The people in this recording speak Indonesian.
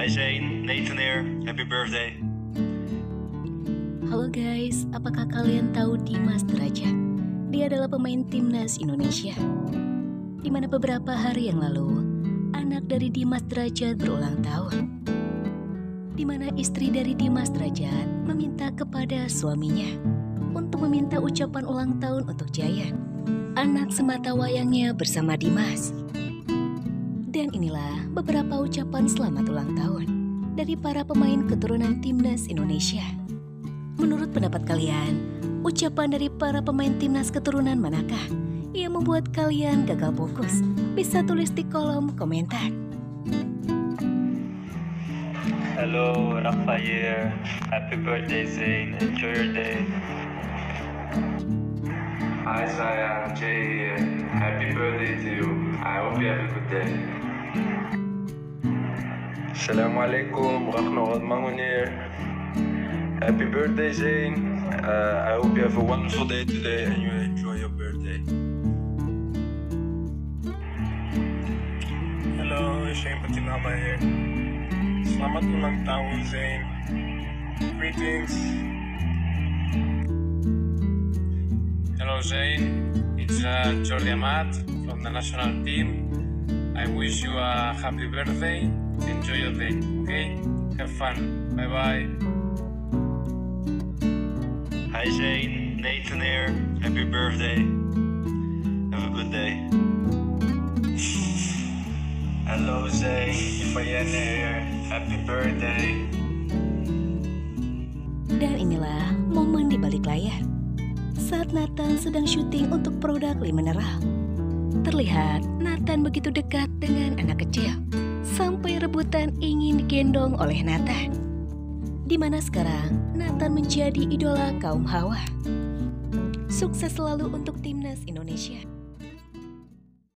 Hi Zane, Nathan here. Happy birthday. Halo guys, apakah kalian tahu Dimas Derajat? Dia adalah pemain timnas Indonesia. Di mana beberapa hari yang lalu, anak dari Dimas Derajat berulang tahun. Di mana istri dari Dimas Derajat meminta kepada suaminya untuk meminta ucapan ulang tahun untuk Jaya, anak semata wayangnya bersama Dimas. Dan inilah beberapa ucapan selamat ulang tahun dari para pemain keturunan timnas Indonesia. Menurut pendapat kalian, ucapan dari para pemain timnas keturunan manakah yang membuat kalian gagal fokus? Bisa tulis di kolom komentar. Hello, Rafael. Happy birthday, Zane. Enjoy your day. Hi sayang, Jay. Happy birthday to you. I hope you have a good day. Assalamualaikum, Ragnar Mangun here. Happy birthday, Zane. Uh, I hope you have a wonderful day today and you enjoy your birthday. Hello, Shane Patinama here. Selamat ulang tahun, Zane. Greetings. Hello, Zane. It's uh, Jordi Amat from the national team. I wish you a happy birthday. Enjoy your day, okay? Have fun. Bye bye. Hi Zane, Nathan here. Happy birthday. Have a good day. Hello Zane, Ifayene here. Happy birthday. Dan inilah momen di balik layar. Saat Nathan sedang syuting untuk produk Le Mineral. Terlihat Nathan begitu dekat dengan anak kecil. Sampai rebutan ingin digendong oleh Nathan. Di mana sekarang Nathan menjadi idola kaum hawa. Sukses selalu untuk timnas Indonesia.